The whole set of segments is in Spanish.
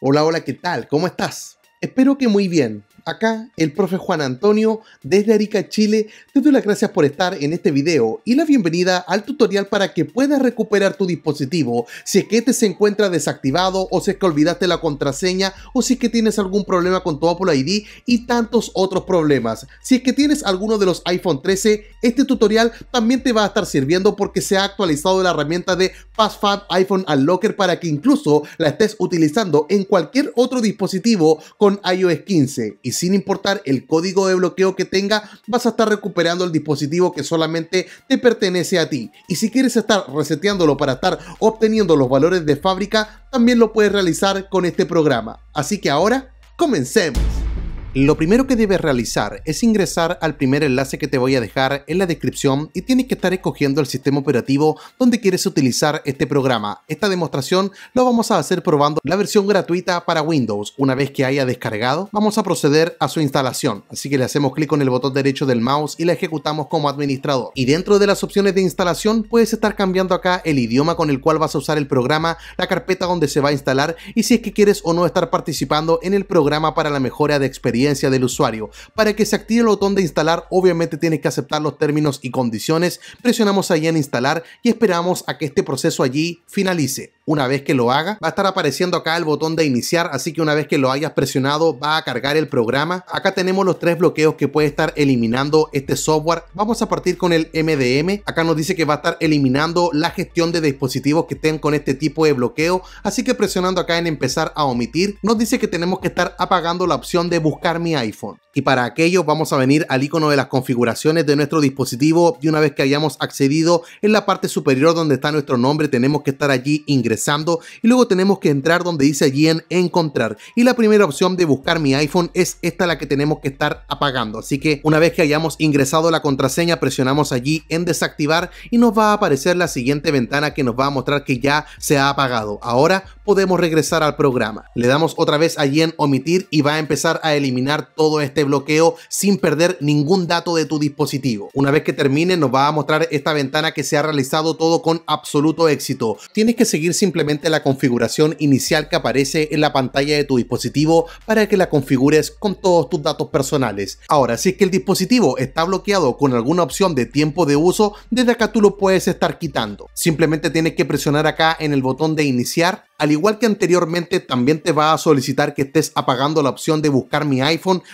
Hola, hola, ¿qué tal? ¿Cómo estás? Espero que muy bien. Acá el profe Juan Antonio desde Arica, Chile, te doy las gracias por estar en este video y la bienvenida al tutorial para que puedas recuperar tu dispositivo si es que este se encuentra desactivado o si es que olvidaste la contraseña o si es que tienes algún problema con tu Apple ID y tantos otros problemas. Si es que tienes alguno de los iPhone 13, este tutorial también te va a estar sirviendo porque se ha actualizado la herramienta de PassFab iPhone Unlocker para que incluso la estés utilizando en cualquier otro dispositivo con iOS 15 sin importar el código de bloqueo que tenga, vas a estar recuperando el dispositivo que solamente te pertenece a ti. Y si quieres estar reseteándolo para estar obteniendo los valores de fábrica, también lo puedes realizar con este programa. Así que ahora, comencemos. Lo primero que debes realizar es ingresar al primer enlace que te voy a dejar en la descripción y tienes que estar escogiendo el sistema operativo donde quieres utilizar este programa. Esta demostración lo vamos a hacer probando la versión gratuita para Windows. Una vez que haya descargado, vamos a proceder a su instalación. Así que le hacemos clic con el botón derecho del mouse y la ejecutamos como administrador. Y dentro de las opciones de instalación puedes estar cambiando acá el idioma con el cual vas a usar el programa, la carpeta donde se va a instalar y si es que quieres o no estar participando en el programa para la mejora de experiencia del usuario. Para que se active el botón de instalar, obviamente tienes que aceptar los términos y condiciones. Presionamos ahí en instalar y esperamos a que este proceso allí finalice. Una vez que lo haga, va a estar apareciendo acá el botón de iniciar, así que una vez que lo hayas presionado va a cargar el programa. Acá tenemos los tres bloqueos que puede estar eliminando este software. Vamos a partir con el MDM. Acá nos dice que va a estar eliminando la gestión de dispositivos que estén con este tipo de bloqueo, así que presionando acá en empezar a omitir, nos dice que tenemos que estar apagando la opción de buscar mi iPhone. Y para aquello vamos a venir al icono de las configuraciones de nuestro dispositivo y una vez que hayamos accedido en la parte superior donde está nuestro nombre tenemos que estar allí ingresando y luego tenemos que entrar donde dice allí en encontrar. Y la primera opción de buscar mi iPhone es esta la que tenemos que estar apagando. Así que una vez que hayamos ingresado la contraseña presionamos allí en desactivar y nos va a aparecer la siguiente ventana que nos va a mostrar que ya se ha apagado. Ahora podemos regresar al programa. Le damos otra vez allí en omitir y va a empezar a eliminar todo este bloqueo sin perder ningún dato de tu dispositivo una vez que termine nos va a mostrar esta ventana que se ha realizado todo con absoluto éxito tienes que seguir simplemente la configuración inicial que aparece en la pantalla de tu dispositivo para que la configures con todos tus datos personales. Ahora, si es que el dispositivo está bloqueado con alguna opción de tiempo de uso, desde acá tú lo puedes estar quitando. Simplemente tienes que presionar acá en el botón de iniciar al igual que anteriormente, también te va a solicitar que estés apagando la opción de buscar mi iPhone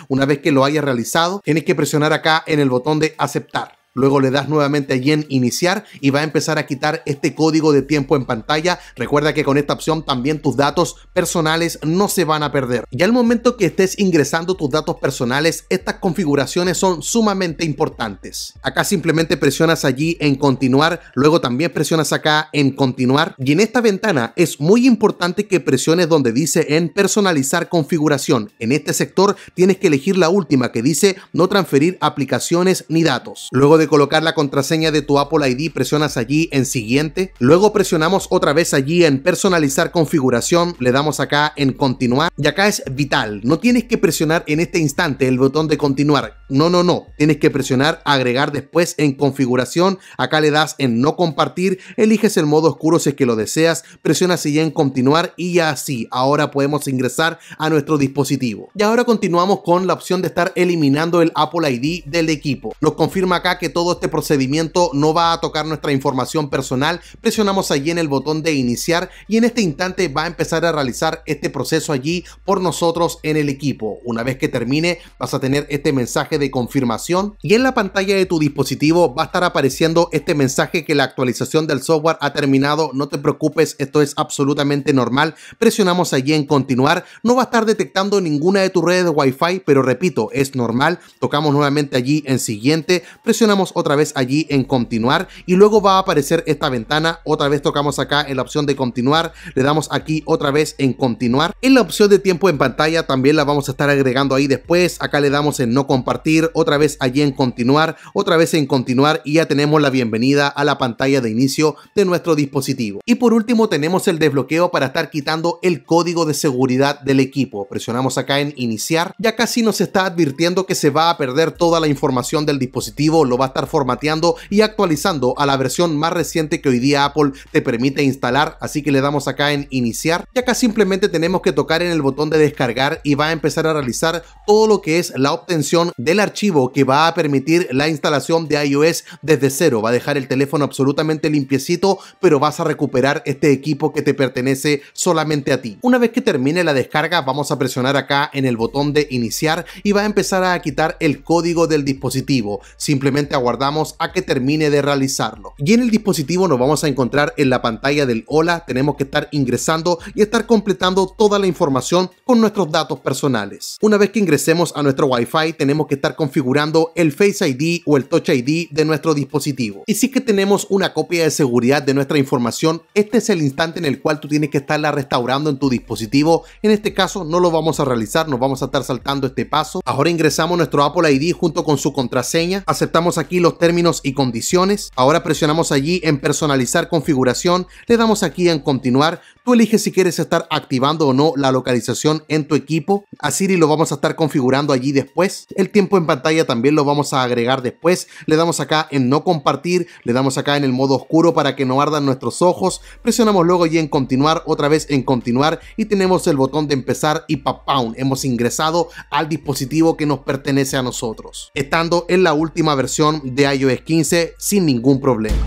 una vez que lo hayas realizado. Tienes que presionar acá en el botón de aceptar. Luego le das nuevamente allí en iniciar y va a empezar a quitar este código de tiempo en pantalla. Recuerda que con esta opción también tus datos personales no se van a perder. Y al momento que estés ingresando tus datos personales, estas configuraciones son sumamente importantes. Acá simplemente presionas allí en continuar, luego también presionas acá en continuar y en esta ventana es muy importante que presiones donde dice en personalizar configuración. En este sector tienes que elegir la última que dice no transferir aplicaciones ni datos. Luego de colocar la contraseña de tu Apple ID, presionas allí en siguiente. Luego presionamos otra vez allí en personalizar configuración, le damos acá en continuar. Y acá es vital, no tienes que presionar en este instante el botón de continuar. No, no, no, tienes que presionar agregar después en configuración. Acá le das en no compartir, eliges el modo oscuro si es que lo deseas, presionas allí en continuar y así. Ahora podemos ingresar a nuestro dispositivo. Y ahora continuamos con la opción de estar eliminando el Apple ID del equipo. Nos confirma acá que todo este procedimiento no va a tocar nuestra información personal, presionamos allí en el botón de iniciar y en este instante va a empezar a realizar este proceso allí por nosotros en el equipo. Una vez que termine vas a tener este mensaje de confirmación y en la pantalla de tu dispositivo va a estar apareciendo este mensaje que la actualización del software ha terminado. No te preocupes, esto es absolutamente normal. Presionamos allí en continuar. No va a estar detectando ninguna de tus redes de Wi-Fi, pero repito, es normal. Tocamos nuevamente allí en siguiente. Presionamos otra vez allí en continuar y luego va a aparecer esta ventana. Otra vez tocamos acá en la opción de continuar, le damos aquí otra vez en continuar. En la opción de tiempo en pantalla también la vamos a estar agregando ahí después. Acá le damos en no compartir, otra vez allí en continuar, otra vez en continuar y ya tenemos la bienvenida a la pantalla de inicio de nuestro dispositivo. Y por último tenemos el desbloqueo para estar quitando el código de seguridad del equipo. Presionamos acá en iniciar. Ya casi nos está advirtiendo que se va a perder toda la información del dispositivo, lo va estar formateando y actualizando a la versión más reciente que hoy día Apple te permite instalar, así que le damos acá en iniciar. Y acá simplemente tenemos que tocar en el botón de descargar y va a empezar a realizar todo lo que es la obtención del archivo que va a permitir la instalación de iOS desde cero, va a dejar el teléfono absolutamente limpiecito, pero vas a recuperar este equipo que te pertenece solamente a ti. Una vez que termine la descarga vamos a presionar acá en el botón de iniciar y va a empezar a quitar el código del dispositivo, simplemente aguardamos a que termine de realizarlo. Y en el dispositivo nos vamos a encontrar en la pantalla del hola, tenemos que estar ingresando y estar completando toda la información con nuestros datos personales. Una vez que ingresemos a nuestro Wi-Fi tenemos que estar configurando el Face ID o el Touch ID de nuestro dispositivo. Y si que tenemos una copia de seguridad de nuestra información, este es el instante en el cual tú tienes que estarla restaurando en tu dispositivo. En este caso no lo vamos a realizar, nos vamos a estar saltando este paso. Ahora ingresamos nuestro Apple ID junto con su contraseña, aceptamos aquí los términos y condiciones, ahora presionamos allí en personalizar configuración, le damos aquí en continuar, tú eliges si quieres estar activando o no la localización en tu equipo, a Siri lo vamos a estar configurando allí después, el tiempo en pantalla también lo vamos a agregar después, le damos acá en no compartir, le damos acá en el modo oscuro para que no ardan nuestros ojos, presionamos luego y en continuar, otra vez en continuar y tenemos el botón de empezar y papón, hemos ingresado al dispositivo que nos pertenece a nosotros, estando en la última versión de iOS 15 sin ningún problema.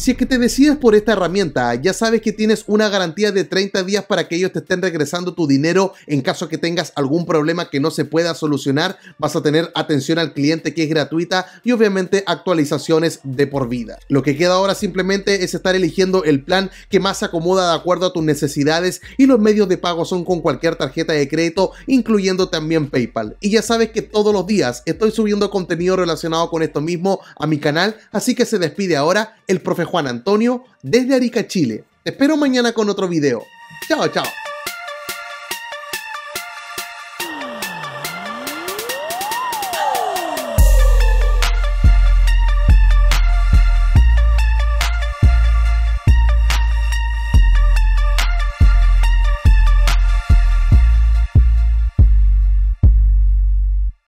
Si es que te decides por esta herramienta, ya sabes que tienes una garantía de 30 días para que ellos te estén regresando tu dinero en caso que tengas algún problema que no se pueda solucionar. Vas a tener atención al cliente que es gratuita y obviamente actualizaciones de por vida. Lo que queda ahora simplemente es estar eligiendo el plan que más se acomoda de acuerdo a tus necesidades y los medios de pago son con cualquier tarjeta de crédito, incluyendo también PayPal. Y ya sabes que todos los días estoy subiendo contenido relacionado con esto mismo a mi canal, así que se despide ahora el profe Juan Antonio desde Arica, Chile. Te espero mañana con otro video. Chao, chao.